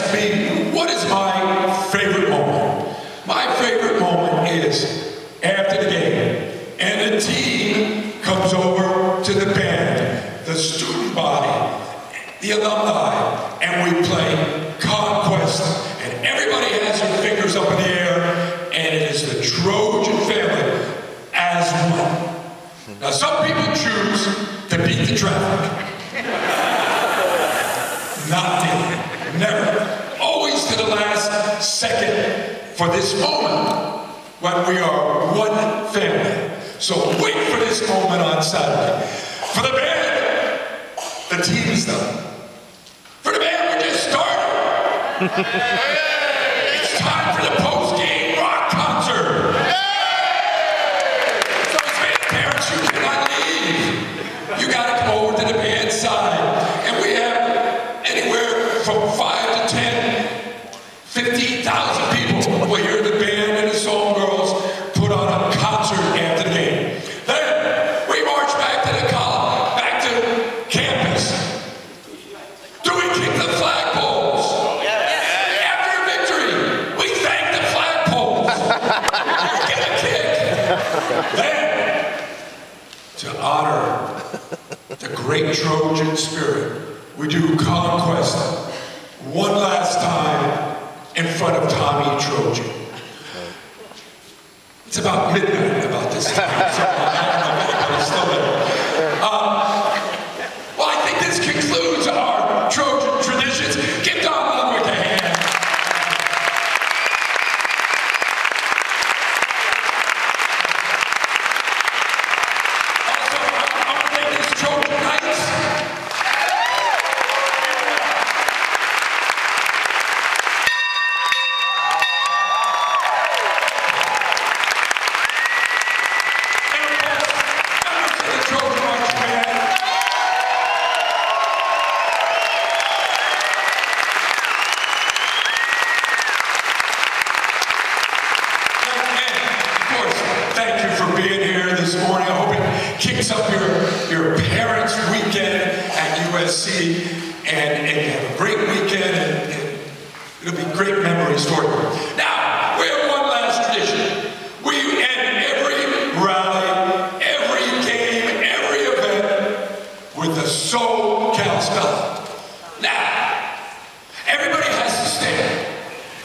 ask me, what is my favorite moment? My favorite moment is after the game, and the team comes over to the band, the student body, the alumni, and we play Conquest, and everybody has their fingers up in the air, and it is the Trojan family as one. Now, some people choose to beat the traffic. Not me. Never. Always to the last second for this moment when we are one family. So wait for this moment on Saturday. For the band, the team's done. For the band, we just started. it's time for the post-game the great Trojan spirit, we do conquest one last time in front of Tommy Trojan. It's about midnight about this time, so still there. It kicks up your, your parents' weekend at USC and, and have a great weekend and, and it'll be great memories for you. Now, we have one last tradition. We end every rally, every game, every event with the Soul Cal spell. Now, everybody has to stand.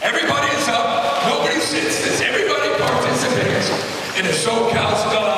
Everybody is up. Nobody sits. Everybody participates in a spell, and then we'll